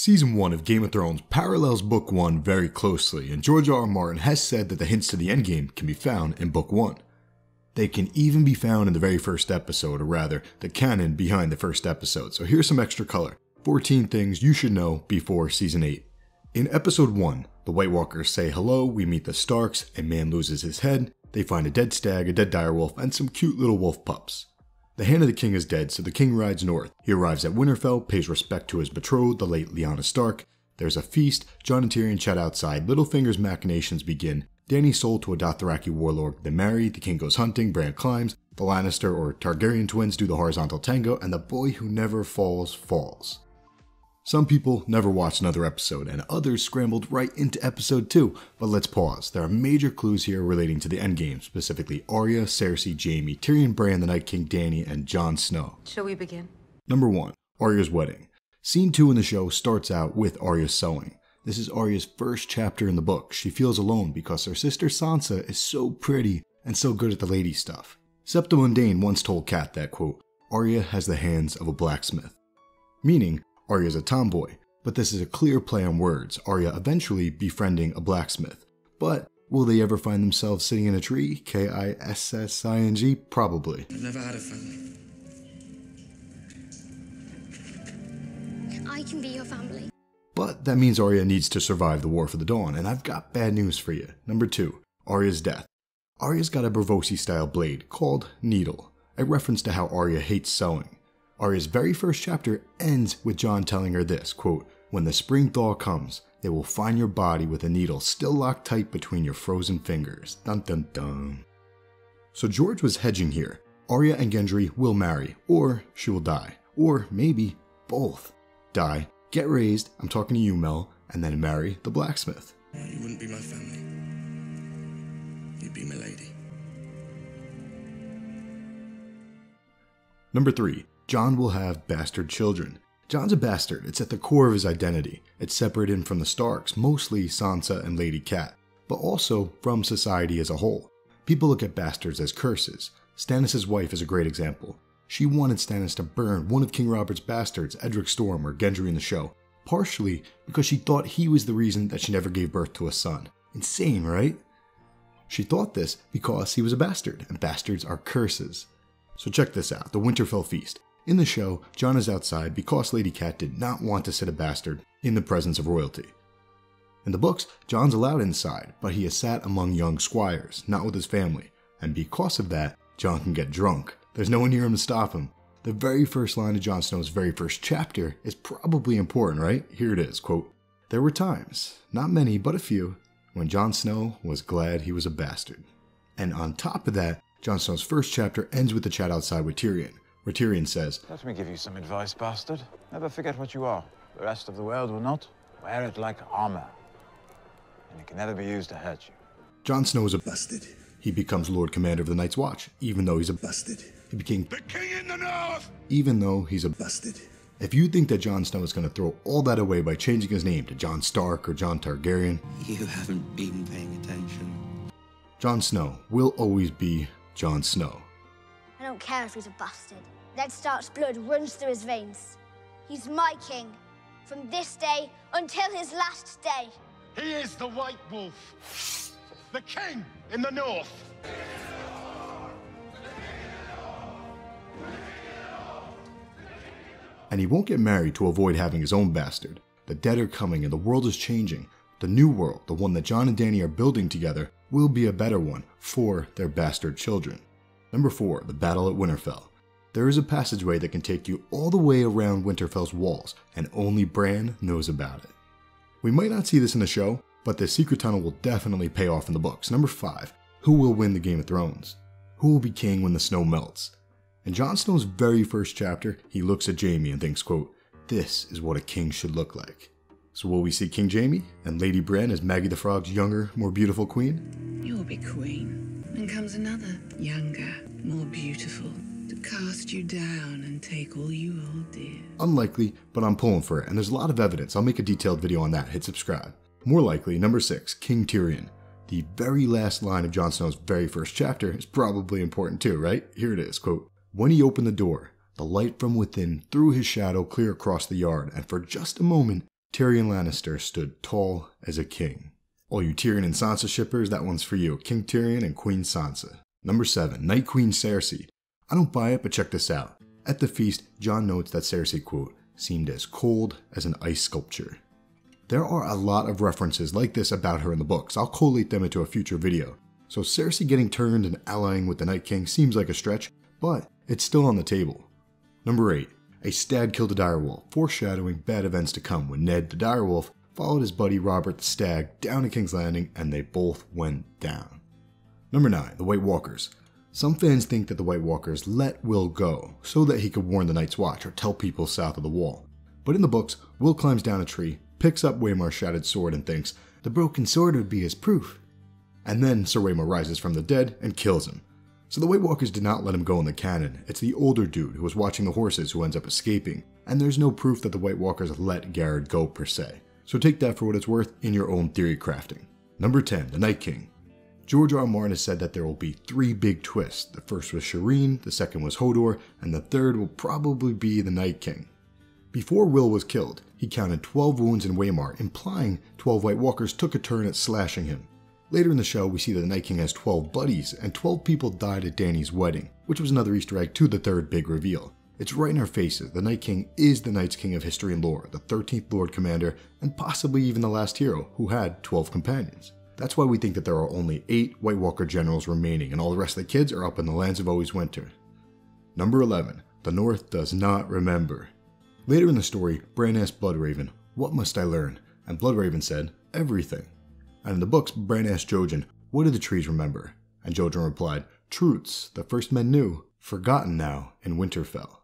Season 1 of Game of Thrones parallels Book 1 very closely, and George R. R. Martin has said that the hints to the endgame can be found in Book 1. They can even be found in the very first episode, or rather, the canon behind the first episode. So here's some extra color 14 things you should know before Season 8. In Episode 1, the White Walkers say hello, we meet the Starks, a man loses his head, they find a dead stag, a dead direwolf, and some cute little wolf pups. The hand of the king is dead, so the king rides north. He arrives at Winterfell, pays respect to his betrothed, the late Lyanna Stark. There's a feast, Jon and Tyrion chat outside, Littlefinger's machinations begin. Dany sold to a Dothraki warlord, they marry, the king goes hunting, Bran climbs, the Lannister or Targaryen twins do the horizontal tango, and the boy who never falls, falls. Some people never watched another episode, and others scrambled right into episode 2. But let's pause. There are major clues here relating to the endgame, specifically Arya, Cersei, Jaime, Tyrion, Bran, the Night King, Danny, and Jon Snow. Shall we begin? Number 1. Arya's wedding. Scene 2 in the show starts out with Arya sewing. This is Arya's first chapter in the book. She feels alone because her sister Sansa is so pretty and so good at the lady stuff. Septa Mordane once told Kat that, quote, Arya has the hands of a blacksmith. Meaning, Arya's a tomboy, but this is a clear play on words, Arya eventually befriending a blacksmith. But will they ever find themselves sitting in a tree? K I S S I N G? Probably. I've never had a family. I can be your family. But that means Arya needs to survive the War for the Dawn, and I've got bad news for you. Number 2. Arya's death. Arya's got a Braavosi style blade called Needle, a reference to how Arya hates sewing. Arya's very first chapter ends with Jon telling her this quote, When the spring thaw comes, they will find your body with a needle still locked tight between your frozen fingers. Dun dun dun. So George was hedging here. Arya and Gendry will marry, or she will die, or maybe both. Die, get raised, I'm talking to you, Mel, and then marry the blacksmith. You wouldn't be my family. You'd be my lady. Number 3. Jon will have bastard children. Jon's a bastard. It's at the core of his identity. It's separated him from the Starks, mostly Sansa and Lady Cat, but also from society as a whole. People look at bastards as curses. Stannis' wife is a great example. She wanted Stannis to burn one of King Robert's bastards, Edric Storm or Gendry in the show, partially because she thought he was the reason that she never gave birth to a son. Insane, right? She thought this because he was a bastard, and bastards are curses. So check this out the Winterfell Feast. In the show, Jon is outside because Lady Cat did not want to sit a bastard in the presence of royalty. In the books, Jon's allowed inside, but he is sat among young squires, not with his family, and because of that, Jon can get drunk. There's no one near him to stop him. The very first line of Jon Snow's very first chapter is probably important, right? Here it is, quote, There were times, not many, but a few, when Jon Snow was glad he was a bastard. And on top of that, Jon Snow's first chapter ends with the chat outside with Tyrion, where Tyrion says, Let me give you some advice, bastard. Never forget what you are. The rest of the world will not. Wear it like armor. And it can never be used to hurt you. Jon Snow is a Bastard. He becomes Lord Commander of the Night's Watch, even though he's a Bastard. He became The king in the north! even though he's a Bastard. If you think that Jon Snow is going to throw all that away by changing his name to Jon Stark or Jon Targaryen, You haven't been paying attention. Jon Snow will always be Jon Snow. I don't care if he's a bastard. Ned Stark's blood runs through his veins. He's my king. From this day until his last day. He is the White Wolf, the king in the north. And he won't get married to avoid having his own bastard. The dead are coming and the world is changing. The new world, the one that Jon and Danny are building together, will be a better one for their bastard children. Number 4. The Battle at Winterfell. There is a passageway that can take you all the way around Winterfell's walls, and only Bran knows about it. We might not see this in the show, but this secret tunnel will definitely pay off in the books. Number 5. Who will win the Game of Thrones? Who will be king when the snow melts? In Jon Snow's very first chapter, he looks at Jaime and thinks, quote, This is what a king should look like. So will we see King Jaime and Lady Bran as Maggie the Frog's younger, more beautiful queen? You'll be queen. Then comes another, younger, more beautiful, to cast you down and take all you hold dear. Unlikely, but I'm pulling for it, and there's a lot of evidence. I'll make a detailed video on that. Hit subscribe. More likely, number 6, King Tyrion. The very last line of Jon Snow's very first chapter is probably important too, right? Here it is, quote, When he opened the door, the light from within threw his shadow clear across the yard, and for just a moment, Tyrion Lannister stood tall as a king. All you Tyrion and Sansa shippers, that one's for you. King Tyrion and Queen Sansa. Number 7. Night Queen Cersei. I don't buy it, but check this out. At the feast, Jon notes that Cersei, quote, seemed as cold as an ice sculpture. There are a lot of references like this about her in the books. I'll collate them into a future video. So Cersei getting turned and allying with the Night King seems like a stretch, but it's still on the table. Number 8. A stag killed a direwolf, foreshadowing bad events to come when Ned the direwolf followed his buddy Robert the Stag down to King's Landing and they both went down. Number 9. The White Walkers. Some fans think that the White Walkers let Will go so that he could warn the Night's Watch or tell people south of the wall. But in the books, Will climbs down a tree, picks up Waymar's shattered sword, and thinks, the broken sword would be his proof. And then Sir Waymar rises from the dead and kills him. So the White Walkers did not let him go in the canon. It's the older dude who was watching the horses who ends up escaping, and there's no proof that the White Walkers let Garrett go per se. So take that for what it's worth in your own theory crafting. Number 10, the Night King. George R. R. Martin has said that there will be three big twists. The first was Shireen, the second was Hodor, and the third will probably be the Night King. Before Will was killed, he counted 12 wounds in Waymar, implying 12 White Walkers took a turn at slashing him. Later in the show, we see that the Night King has 12 buddies, and 12 people died at Danny's wedding, which was another Easter egg to the third big reveal. It's right in our faces. The Night King is the Night's King of history and lore, the 13th Lord Commander, and possibly even the last hero, who had 12 companions. That's why we think that there are only 8 White Walker generals remaining, and all the rest of the kids are up in the lands of always winter. Number 11. The North does not remember. Later in the story, Bran asked Bloodraven, What must I learn? And Bloodraven said, Everything. And in the books, Bran asked Jojen, What do the trees remember? And Jojen replied, Truths the first men knew, forgotten now in Winterfell.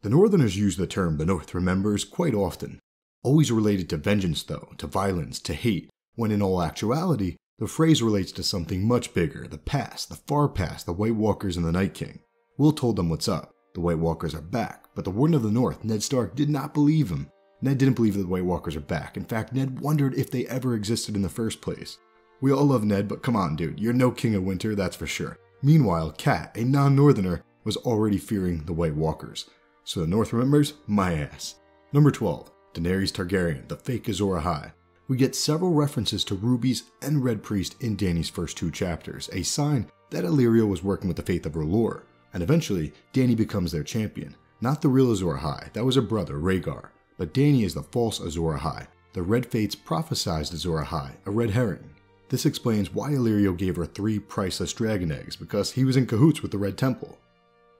The Northerners use the term the North remembers quite often, always related to vengeance, though, to violence, to hate, when in all actuality, the phrase relates to something much bigger the past, the far past, the White Walkers and the Night King. Will told them what's up. The White Walkers are back, but the Warden of the North, Ned Stark, did not believe him. Ned didn't believe that the White Walkers are back. In fact, Ned wondered if they ever existed in the first place. We all love Ned, but come on, dude, you're no King of Winter, that's for sure. Meanwhile, Cat, a non Northerner, was already fearing the White Walkers. So the North remembers my ass. Number 12, Daenerys Targaryen, the fake Azor Ahai we get several references to rubies and red priest in Danny's first two chapters, a sign that Illyrio was working with the faith of R'hllor. And eventually, Danny becomes their champion. Not the real Azor Ahai, that was her brother, Rhaegar. But Danny is the false Azor Ahai. The Red Faith prophesied Azor Ahai, a red herring. This explains why Illyrio gave her three priceless dragon eggs, because he was in cahoots with the Red Temple.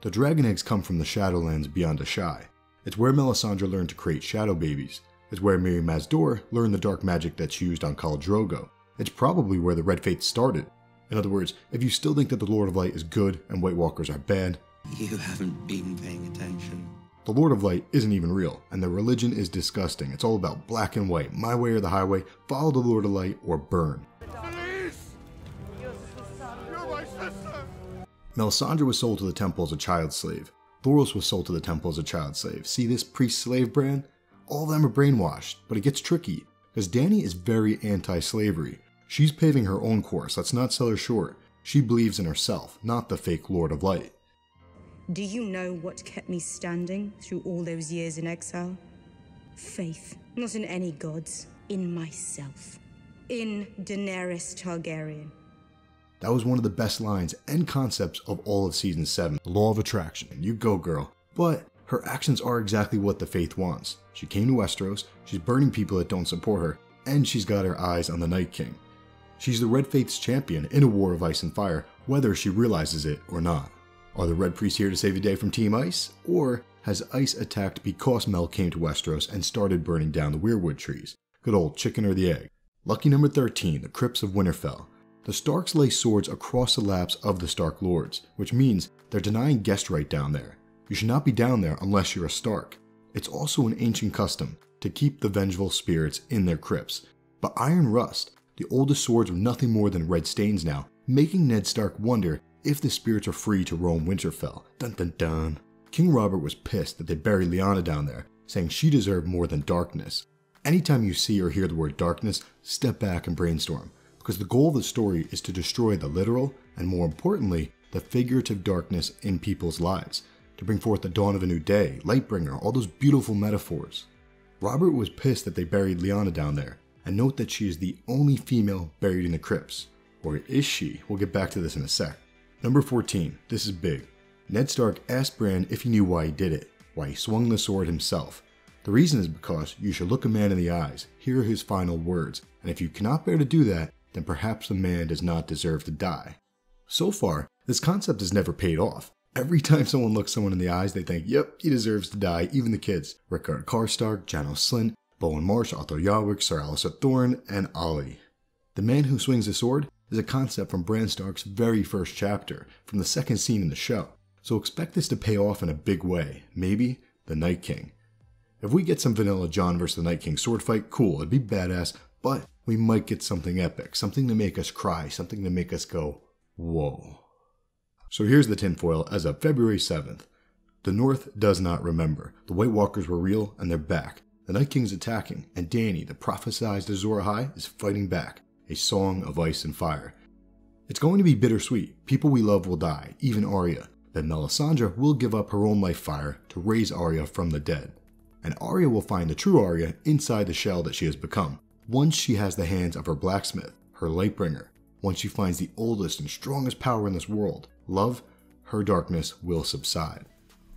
The dragon eggs come from the Shadowlands beyond Asshai. It's where Melisandre learned to create shadow babies, is where Mirri Maz Duur learned the dark magic that's used on Khal Drogo. It's probably where the Red Faith started. In other words, if you still think that the Lord of Light is good and White Walkers are bad, You haven't been paying attention. the Lord of Light isn't even real, and their religion is disgusting. It's all about black and white, my way or the highway, follow the Lord of Light or burn. Denise! You're my sister! Melisandre was sold to the temple as a child slave. Thoros was sold to the temple as a child slave. See this priest slave brand? All of them are brainwashed, but it gets tricky because Dany is very anti slavery. She's paving her own course, let's not sell her short. She believes in herself, not the fake Lord of Light. Do you know what kept me standing through all those years in exile? Faith, not in any gods, in myself. In Daenerys Targaryen. That was one of the best lines and concepts of all of season 7 the law of attraction. You go, girl. But her actions are exactly what the faith wants. She came to Westeros, she's burning people that don't support her, and she's got her eyes on the Night King. She's the Red Faith's champion in a war of ice and fire, whether she realizes it or not. Are the Red Priests here to save the day from Team Ice? Or has Ice attacked because Mel came to Westeros and started burning down the weirwood trees? Good old chicken or the egg. Lucky number 13, the Crypts of Winterfell. The Starks lay swords across the laps of the Stark Lords, which means they're denying guest right down there. You should not be down there unless you're a Stark. It's also an ancient custom to keep the vengeful spirits in their crypts. But Iron Rust, the oldest swords were nothing more than red stains now, making Ned Stark wonder if the spirits are free to roam Winterfell. Dun dun dun. King Robert was pissed that they buried Lyanna down there, saying she deserved more than darkness. Anytime you see or hear the word darkness, step back and brainstorm, because the goal of the story is to destroy the literal, and more importantly, the figurative darkness in people's lives to bring forth the dawn of a new day, Lightbringer, all those beautiful metaphors. Robert was pissed that they buried Lyanna down there, and note that she is the only female buried in the crypts. Or is she? We'll get back to this in a sec. Number 14. This is big. Ned Stark asked Bran if he knew why he did it, why he swung the sword himself. The reason is because you should look a man in the eyes, hear his final words, and if you cannot bear to do that, then perhaps the man does not deserve to die. So far, this concept has never paid off. Every time someone looks someone in the eyes, they think, yep, he deserves to die, even the kids. Rickard Karstark, Janos Slynt, Bowen Marsh, Otto Yarwyck, Sir Alliser Thorne, and Ollie. The man who swings the sword is a concept from Bran Stark's very first chapter, from the second scene in the show. So expect this to pay off in a big way. Maybe the Night King. If we get some vanilla Jon versus the Night King sword fight, cool, it'd be badass, but we might get something epic, something to make us cry, something to make us go, whoa. So here's the tinfoil as of February 7th. The North does not remember. The White Walkers were real and they're back. The Night King's attacking, and Danny, the prophesized Azor Ahai, is fighting back. A song of ice and fire. It's going to be bittersweet. People we love will die, even Arya. Then Melisandre will give up her own life fire to raise Arya from the dead. And Arya will find the true Arya inside the shell that she has become. Once she has the hands of her blacksmith, her lightbringer, once she finds the oldest and strongest power in this world, love, her darkness will subside.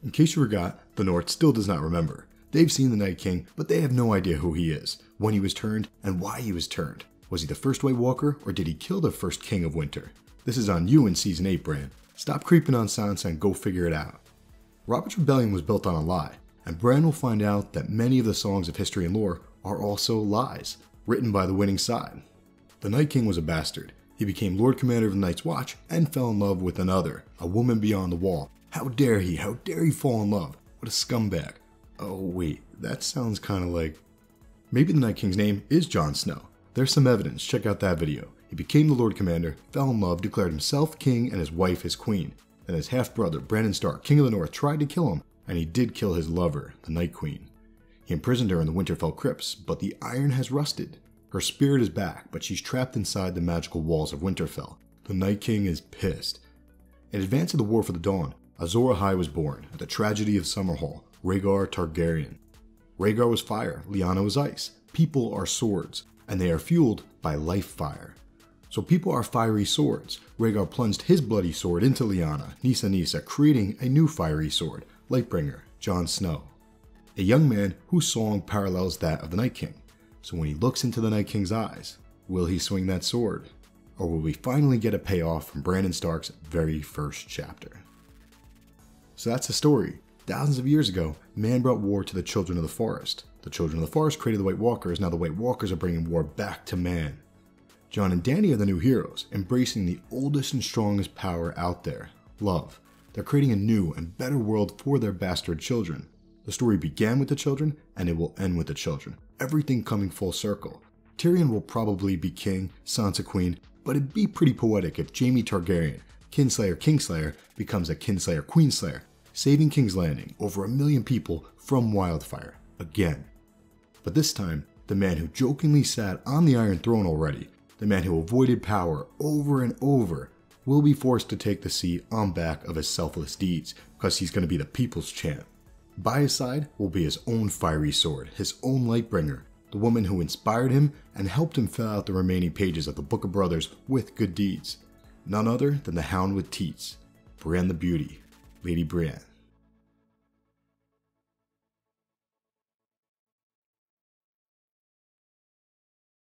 In case you forgot, the North still does not remember. They've seen the Night King, but they have no idea who he is, when he was turned, and why he was turned. Was he the first White Walker, or did he kill the first King of Winter? This is on you in Season 8, Bran. Stop creeping on Sansa and go figure it out. Robert's Rebellion was built on a lie, and Bran will find out that many of the songs of history and lore are also lies, written by the winning side. The Night King was a bastard. He became Lord Commander of the Night's Watch and fell in love with another, a woman beyond the wall. How dare he? How dare he fall in love? What a scumbag. Oh, wait, that sounds kind of like. Maybe the Night King's name is Jon Snow. There's some evidence, check out that video. He became the Lord Commander, fell in love, declared himself king, and his wife his queen. Then his half brother, Brandon Stark, King of the North, tried to kill him, and he did kill his lover, the Night Queen. He imprisoned her in the Winterfell crypts, but the iron has rusted. Her spirit is back, but she's trapped inside the magical walls of Winterfell. The Night King is pissed. In advance of the War for the Dawn, Azor Ahai was born at the tragedy of Summerhall, Rhaegar Targaryen. Rhaegar was fire, Lyanna was ice. People are swords, and they are fueled by life fire. So people are fiery swords. Rhaegar plunged his bloody sword into Lyanna, Nissa Nissa, creating a new fiery sword, Lightbringer, Jon Snow. A young man whose song parallels that of the Night King. So when he looks into the Night King's eyes, will he swing that sword? Or will we finally get a payoff from Brandon Stark's very first chapter? So that's the story. Thousands of years ago, man brought war to the children of the forest. The children of the forest created the White Walkers, now the White Walkers are bringing war back to man. Jon and Danny are the new heroes, embracing the oldest and strongest power out there love. They're creating a new and better world for their bastard children. The story began with the children, and it will end with the children. Everything coming full circle. Tyrion will probably be king, Sansa queen, but it'd be pretty poetic if Jaime Targaryen, Kinslayer Kingslayer, becomes a Kinslayer Queenslayer, saving King's Landing over a million people from wildfire again. But this time, the man who jokingly sat on the Iron Throne already, the man who avoided power over and over, will be forced to take the seat on back of his selfless deeds because he's going to be the people's champ. By his side will be his own fiery sword, his own Lightbringer, the woman who inspired him and helped him fill out the remaining pages of the Book of Brothers with good deeds. None other than the Hound with Teats, Brienne the Beauty, Lady Brienne.